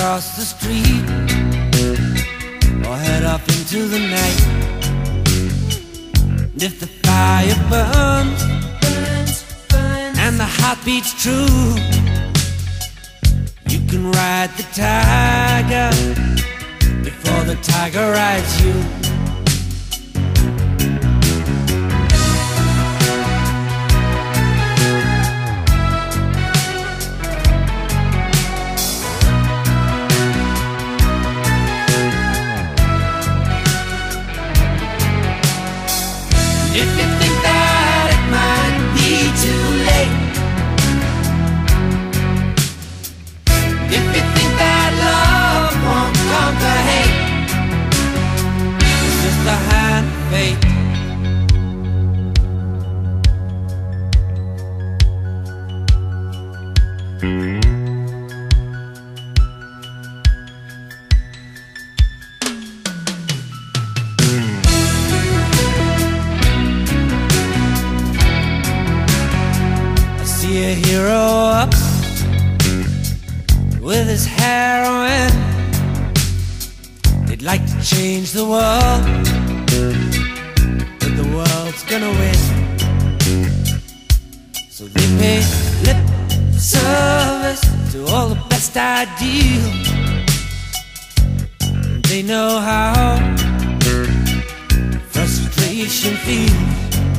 across the street. Or head off into the night. And if the fire burns, burns, burns And the heartbeat's true You can ride the tiger Before the tiger rides you. with his heroin. They'd like to change the world, but the world's gonna win. So they pay lip service to all the best ideals. They know how frustration feels.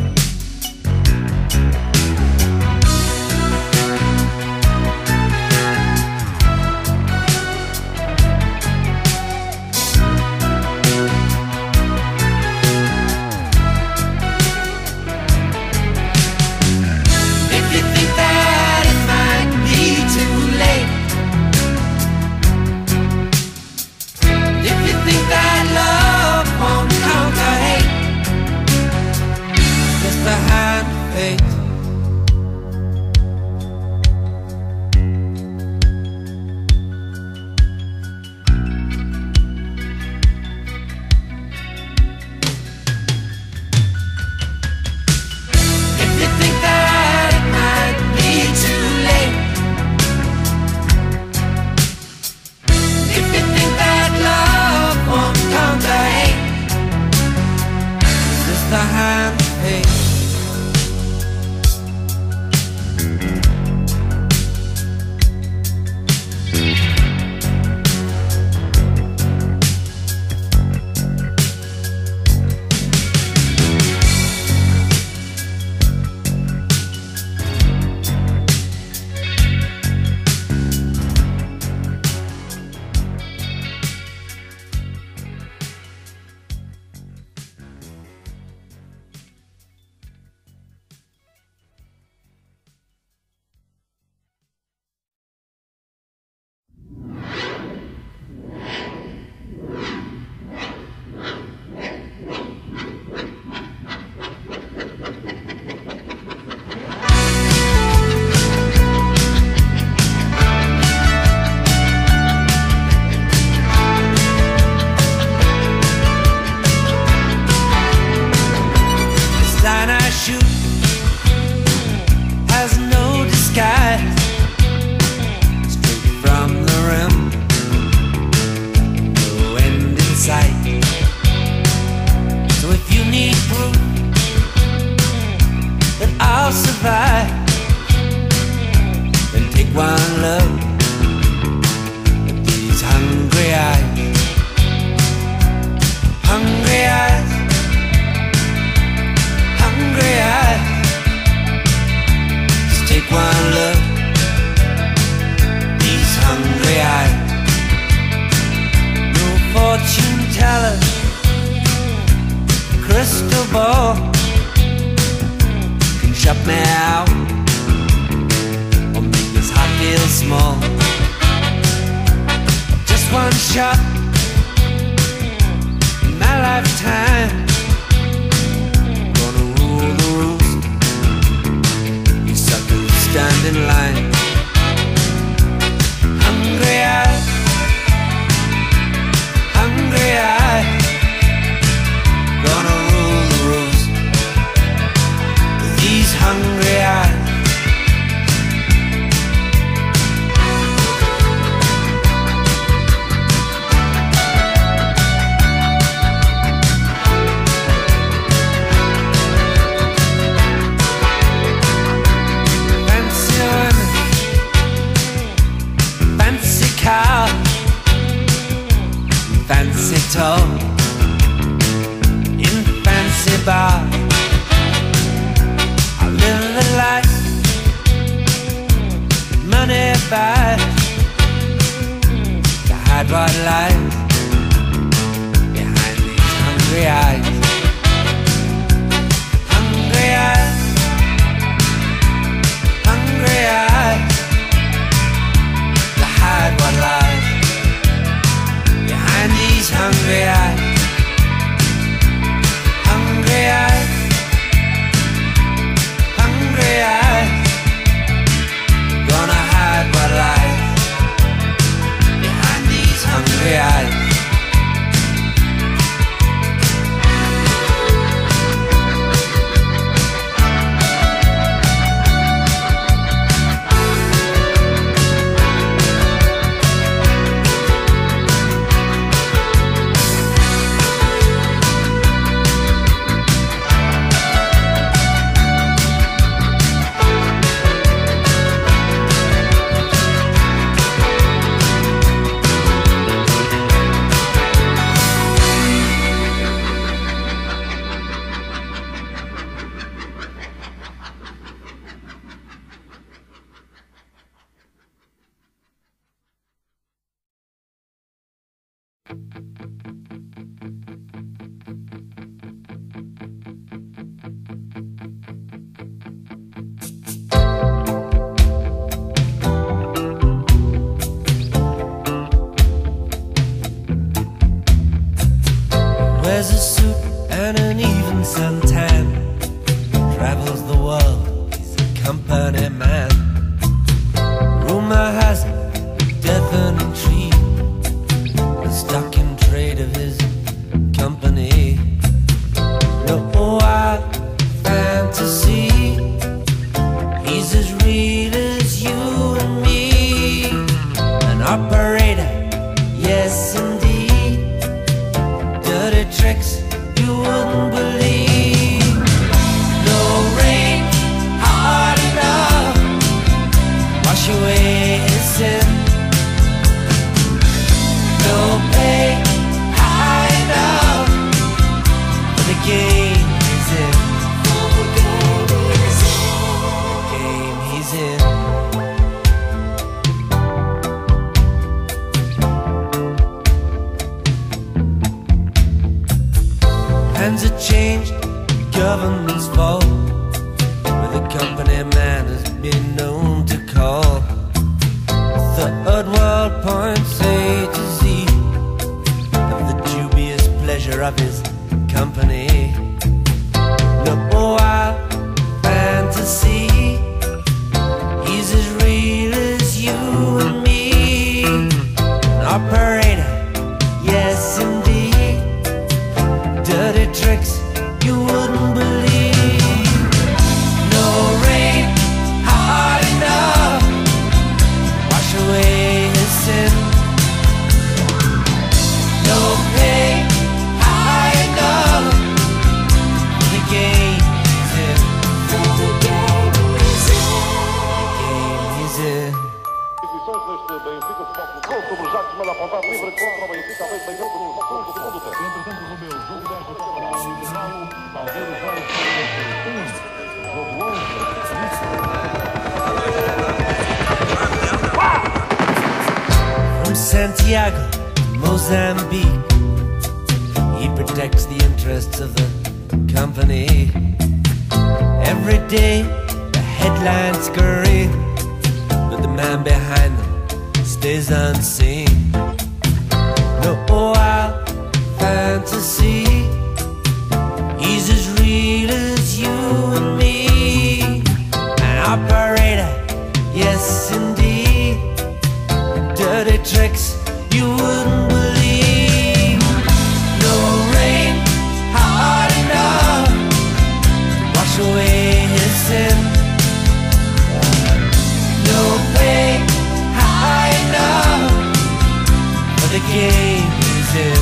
An operator, game he's in.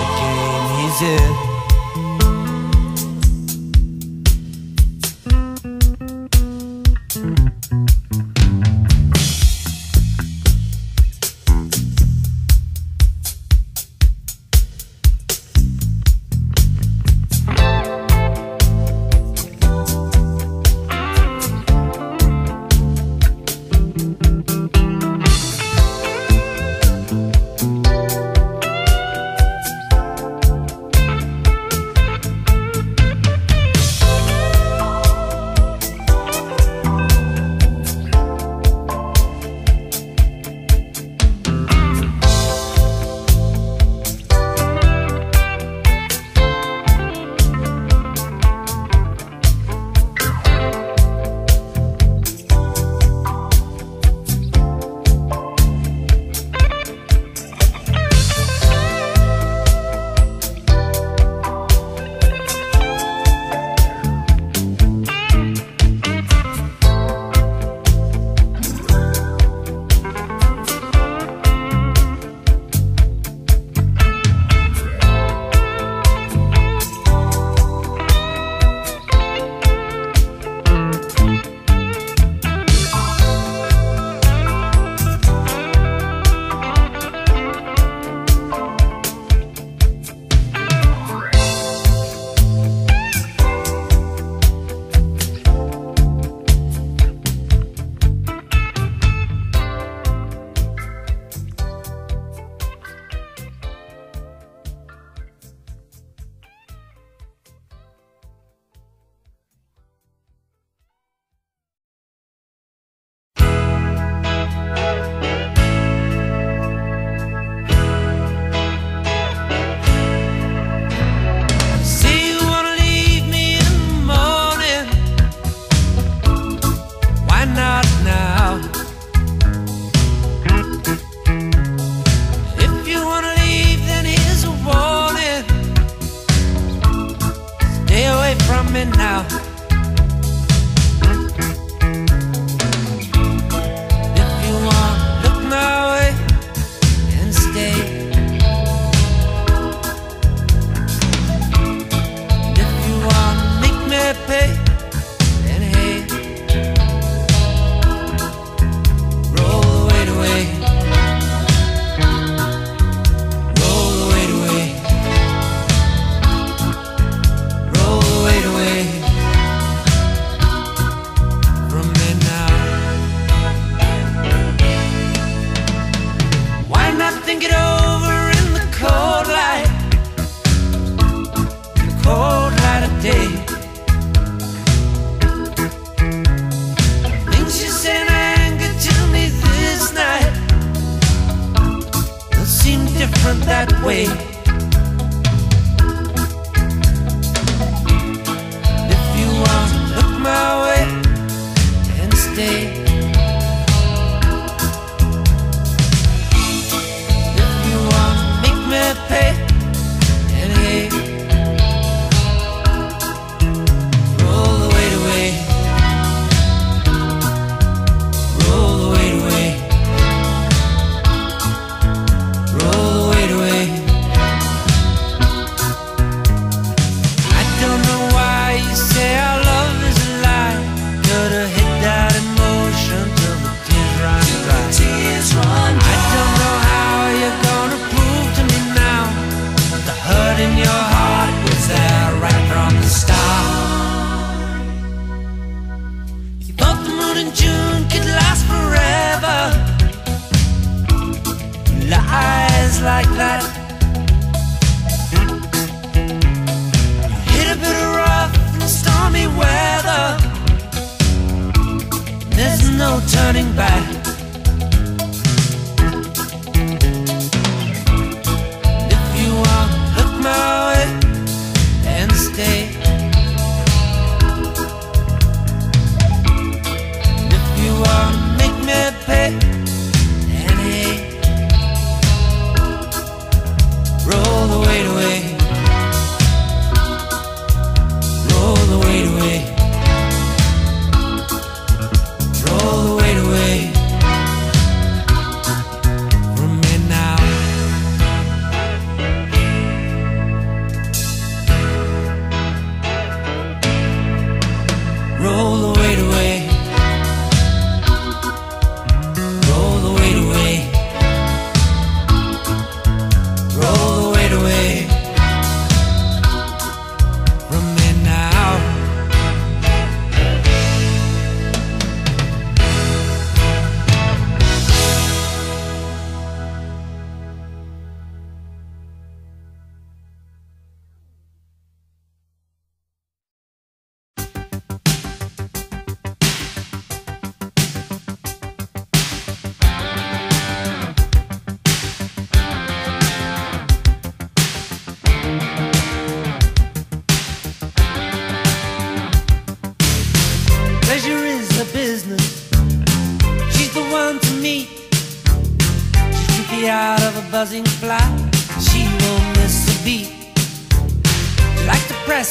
The game he's in. Me now.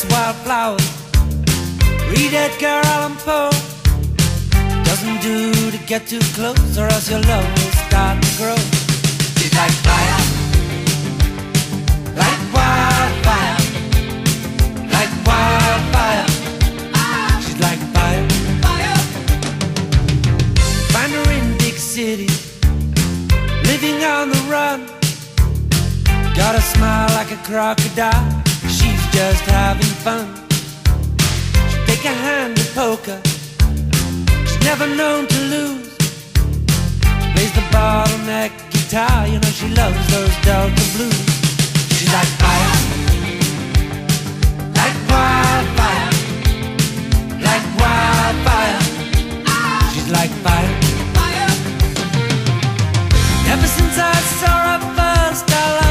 Likes wildflowers. Read Edgar Allan Poe. Doesn't do to get too close, or else your love will start to grow. She's like fire, like wildfire, like wildfire. She's like fire. Find her in big cities, living on the run. Got a smile like a crocodile. Just having fun. She take a hand at poker. She's never known to lose. Plays the bottleneck guitar. You know she loves those Delta blues. She's like fire, like wildfire, like wildfire. She's like fire. Ever since I saw her first, I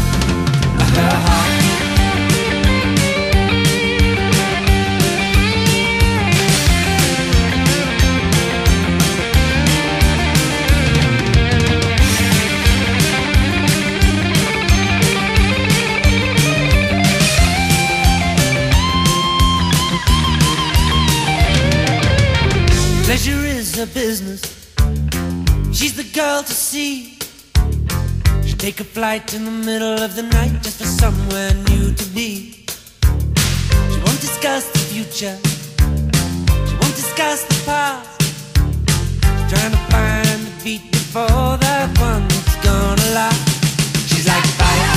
A business. She's the girl to see. She'll take a flight in the middle of the night just for somewhere new to be. She won't discuss the future. She won't discuss the past. She's trying to find the beat before that one that's gonna last. She's like fire,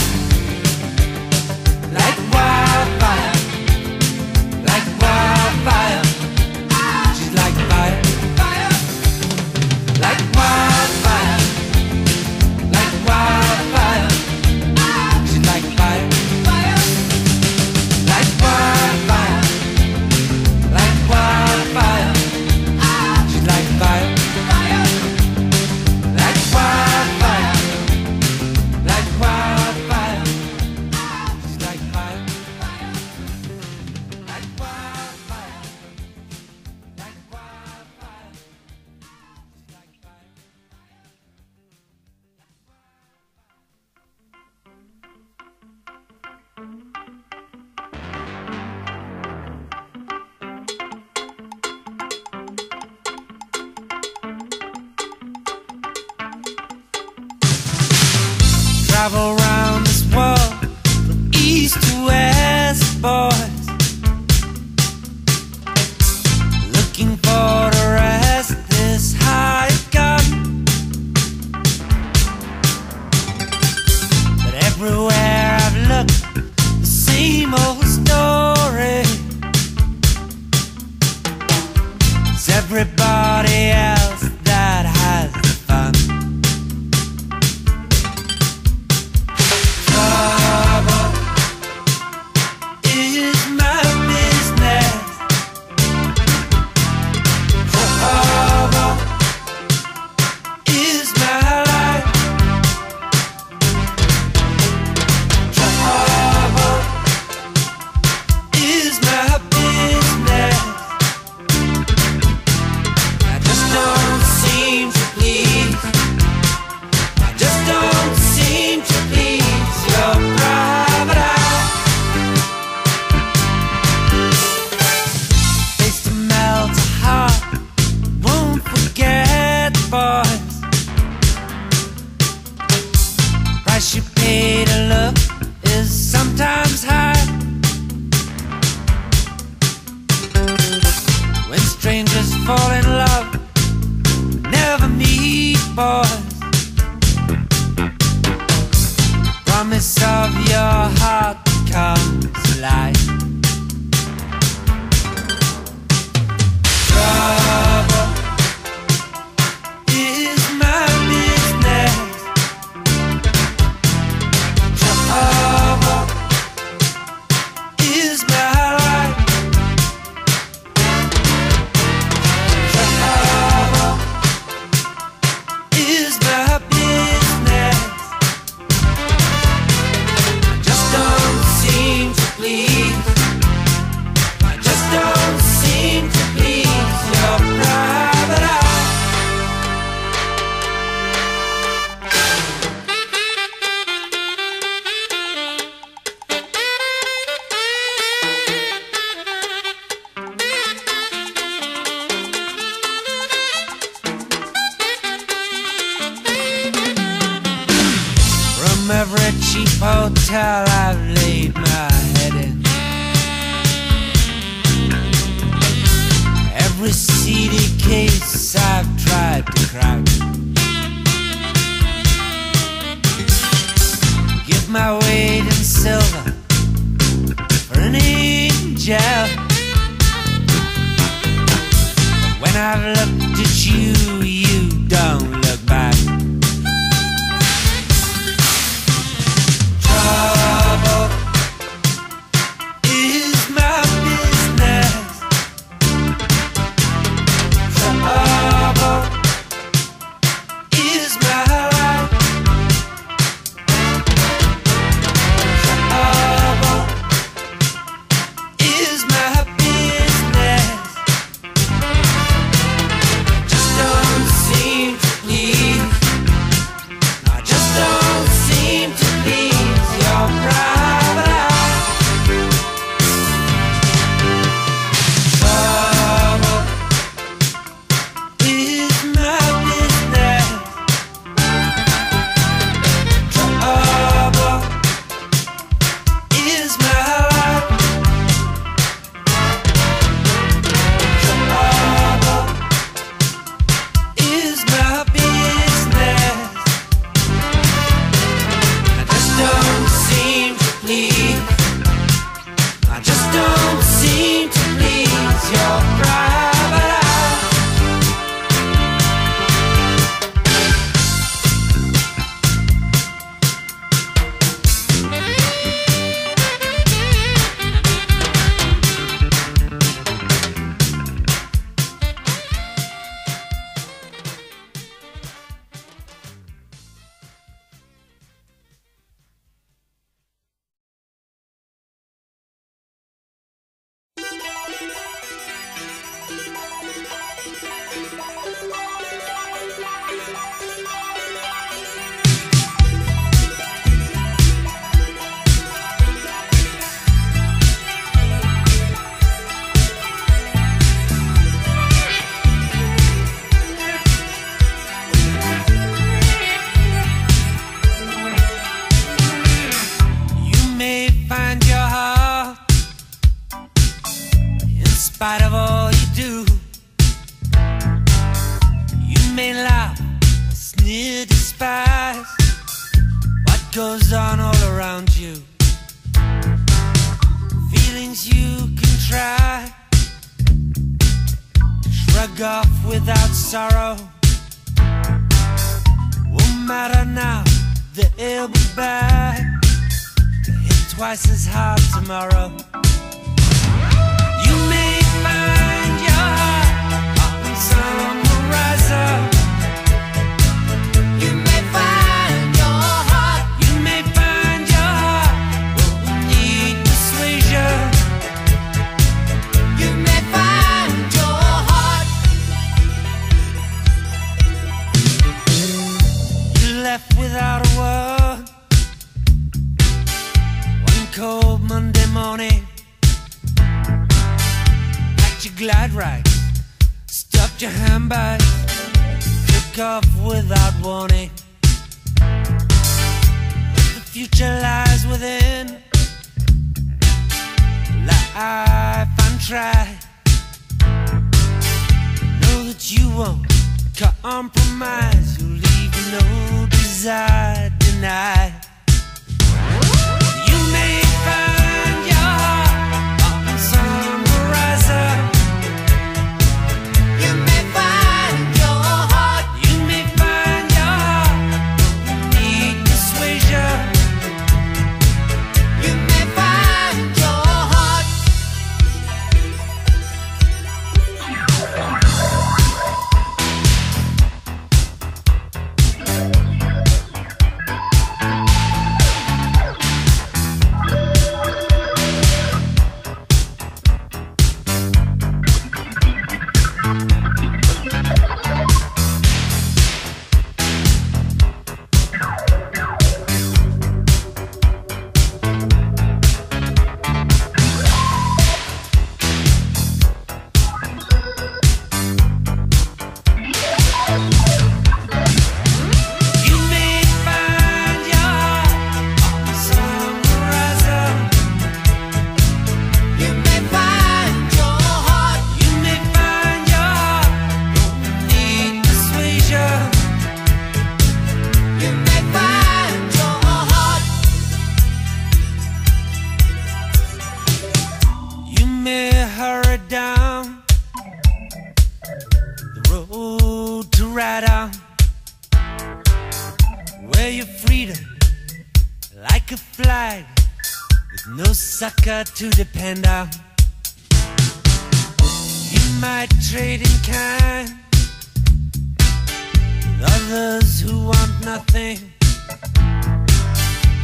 others who want nothing.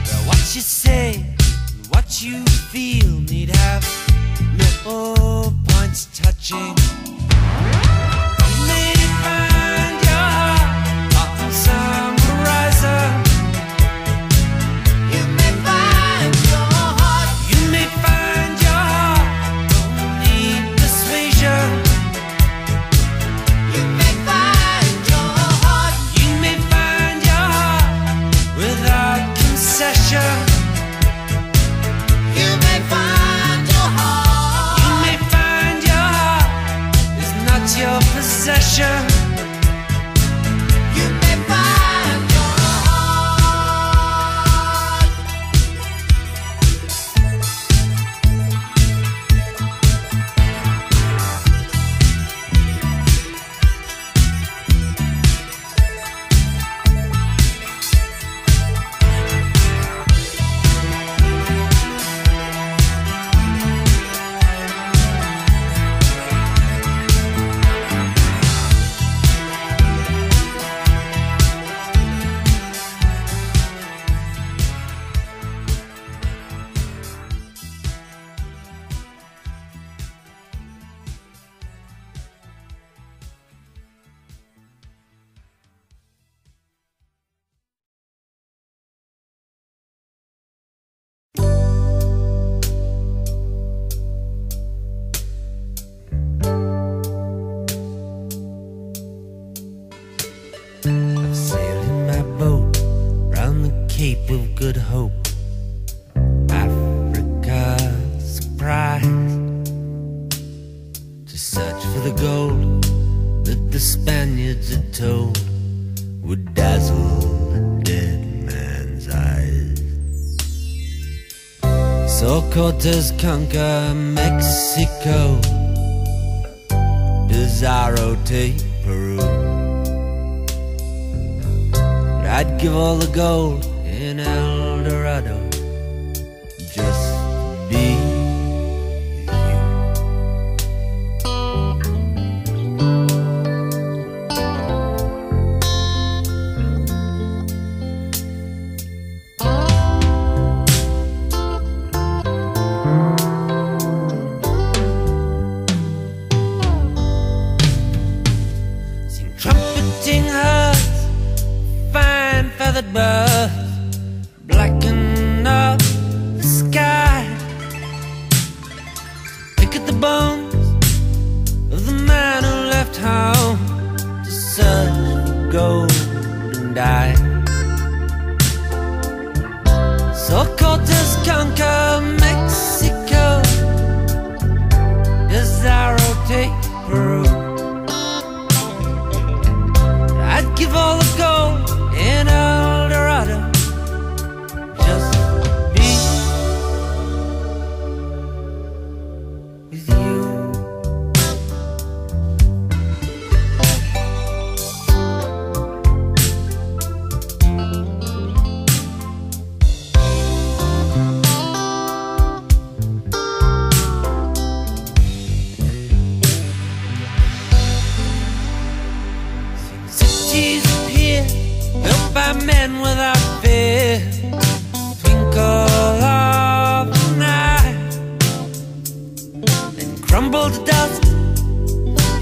But what you say, what you feel need have no points touching. Cortes conquer Mexico. Pizarro take Peru. I'd give all the gold. by men without fear. Twinkle of the night And crumbled dust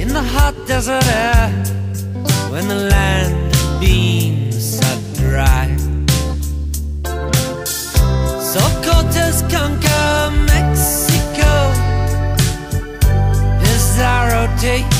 In the hot desert air. When the land beams are dry. Socotes conquer Mexico. Pizarro takes